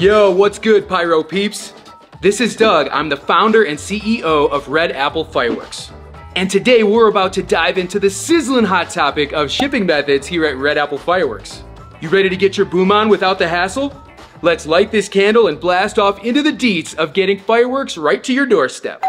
Yo, what's good, Pyro peeps? This is Doug. I'm the founder and CEO of Red Apple Fireworks. And today we're about to dive into the sizzling hot topic of shipping methods here at Red Apple Fireworks. You ready to get your boom on without the hassle? Let's light this candle and blast off into the deets of getting fireworks right to your doorstep.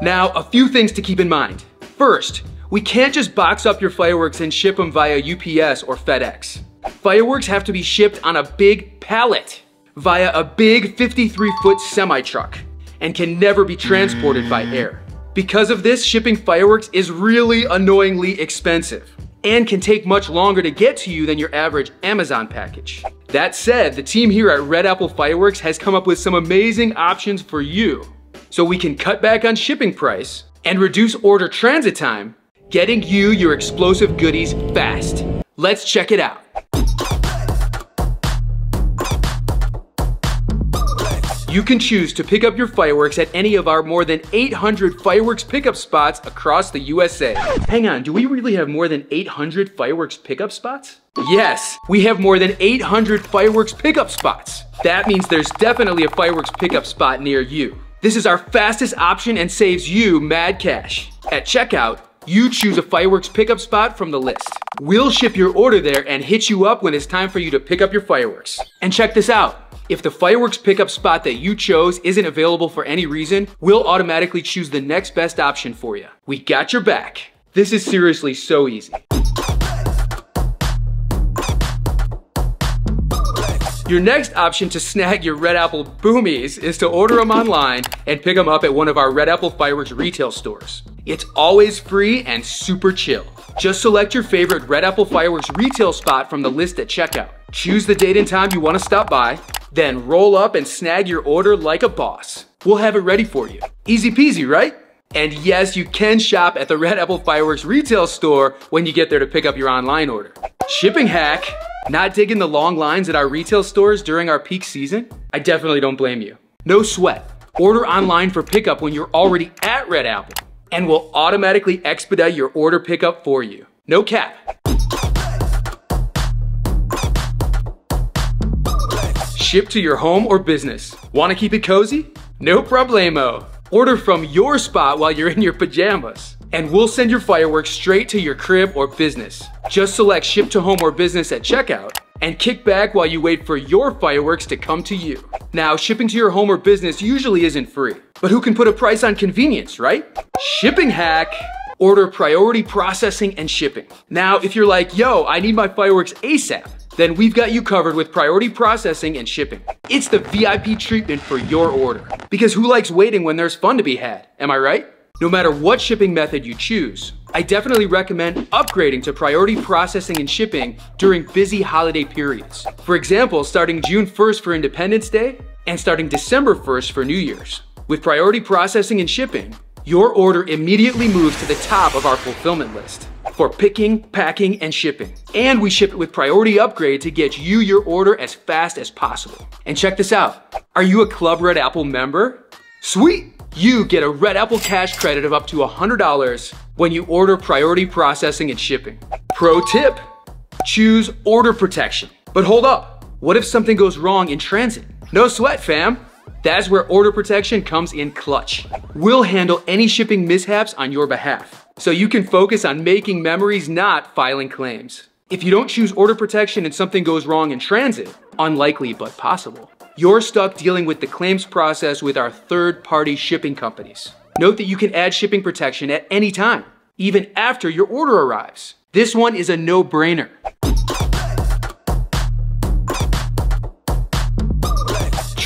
Now, a few things to keep in mind. First, we can't just box up your fireworks and ship them via UPS or FedEx. Fireworks have to be shipped on a big pallet via a big 53 foot semi truck and can never be transported by mm. air. Because of this, shipping fireworks is really annoyingly expensive and can take much longer to get to you than your average Amazon package. That said, the team here at Red Apple Fireworks has come up with some amazing options for you. So we can cut back on shipping price and reduce order transit time, getting you your explosive goodies fast. Let's check it out. You can choose to pick up your fireworks at any of our more than 800 fireworks pickup spots across the USA. Hang on, do we really have more than 800 fireworks pickup spots? Yes, we have more than 800 fireworks pickup spots. That means there's definitely a fireworks pickup spot near you. This is our fastest option and saves you mad cash. At checkout, you choose a fireworks pickup spot from the list. We'll ship your order there and hit you up when it's time for you to pick up your fireworks. And check this out. If the fireworks pickup spot that you chose isn't available for any reason, we'll automatically choose the next best option for you. We got your back. This is seriously so easy. Your next option to snag your Red Apple Boomies is to order them online and pick them up at one of our Red Apple Fireworks retail stores. It's always free and super chill. Just select your favorite Red Apple Fireworks retail spot from the list at checkout. Choose the date and time you want to stop by, then roll up and snag your order like a boss. We'll have it ready for you. Easy peasy, right? And yes, you can shop at the Red Apple Fireworks retail store when you get there to pick up your online order. Shipping hack, not digging the long lines at our retail stores during our peak season? I definitely don't blame you. No sweat. Order online for pickup when you're already at Red Apple and we'll automatically expedite your order pickup for you. No cap. Ship to your home or business. Want to keep it cozy? No problemo. Order from your spot while you're in your pajamas. And we'll send your fireworks straight to your crib or business. Just select ship to home or business at checkout and kick back while you wait for your fireworks to come to you. Now, shipping to your home or business usually isn't free, but who can put a price on convenience, right? Shipping hack order priority processing and shipping. Now, if you're like, yo, I need my fireworks ASAP, then we've got you covered with priority processing and shipping. It's the VIP treatment for your order. Because who likes waiting when there's fun to be had? Am I right? No matter what shipping method you choose, I definitely recommend upgrading to priority processing and shipping during busy holiday periods. For example, starting June 1st for Independence Day and starting December 1st for New Year's. With priority processing and shipping, your order immediately moves to the top of our fulfillment list for picking, packing, and shipping. And we ship it with priority upgrade to get you your order as fast as possible. And check this out. Are you a Club Red Apple member? Sweet! You get a Red Apple cash credit of up to $100 when you order priority processing and shipping. Pro tip, choose order protection. But hold up, what if something goes wrong in transit? No sweat, fam. That's where order protection comes in clutch. We'll handle any shipping mishaps on your behalf so you can focus on making memories, not filing claims. If you don't choose order protection and something goes wrong in transit, unlikely but possible, you're stuck dealing with the claims process with our third party shipping companies. Note that you can add shipping protection at any time, even after your order arrives. This one is a no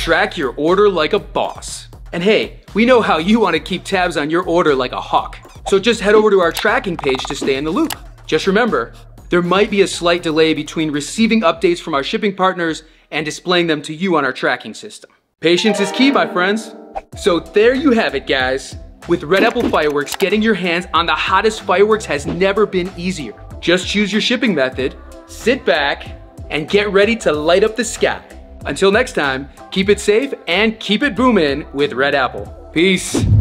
Track your order like a boss. And hey, we know how you want to keep tabs on your order like a hawk. So just head over to our tracking page to stay in the loop. Just remember, there might be a slight delay between receiving updates from our shipping partners and displaying them to you on our tracking system. Patience is key, my friends. So there you have it, guys. With Red Apple Fireworks, getting your hands on the hottest fireworks has never been easier. Just choose your shipping method, sit back, and get ready to light up the sky. Until next time, keep it safe and keep it booming with Red Apple. Peace.